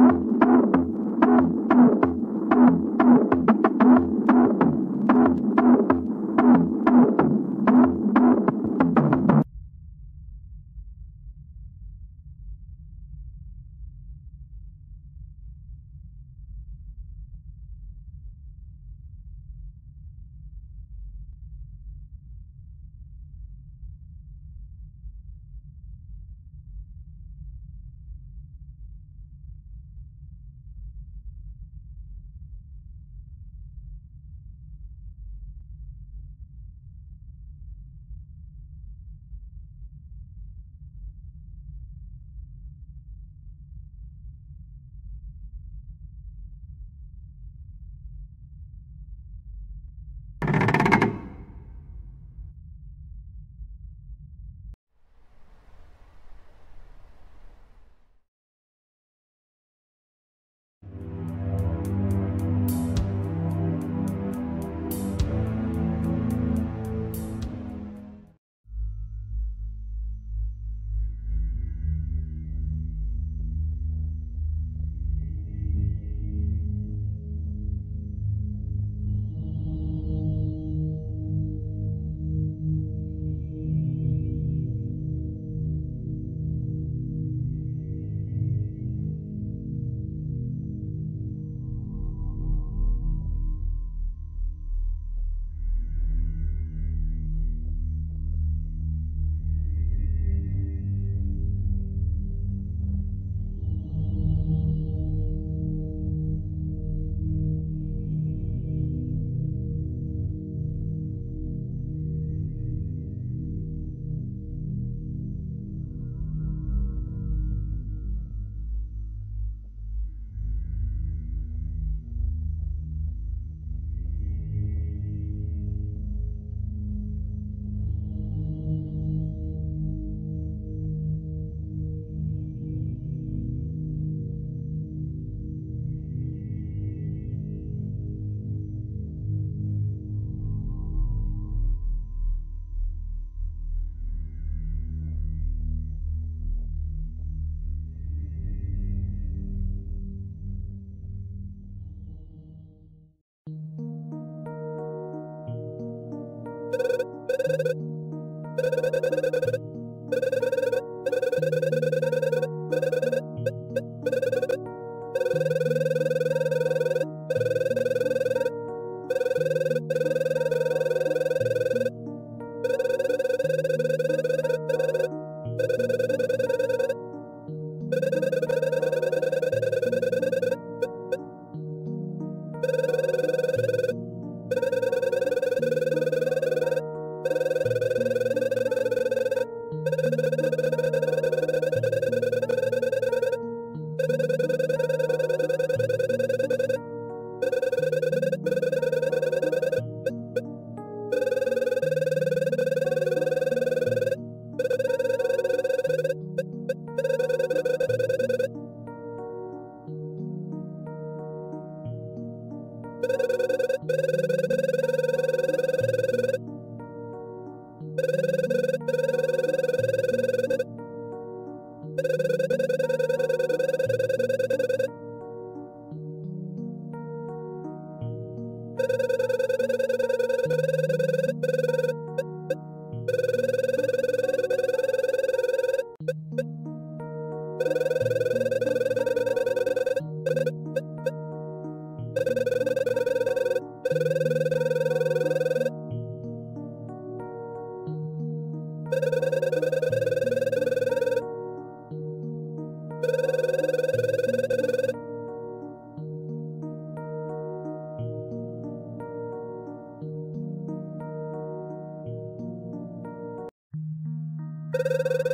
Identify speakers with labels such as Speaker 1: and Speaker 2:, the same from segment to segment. Speaker 1: Huh? you Thank you.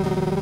Speaker 2: you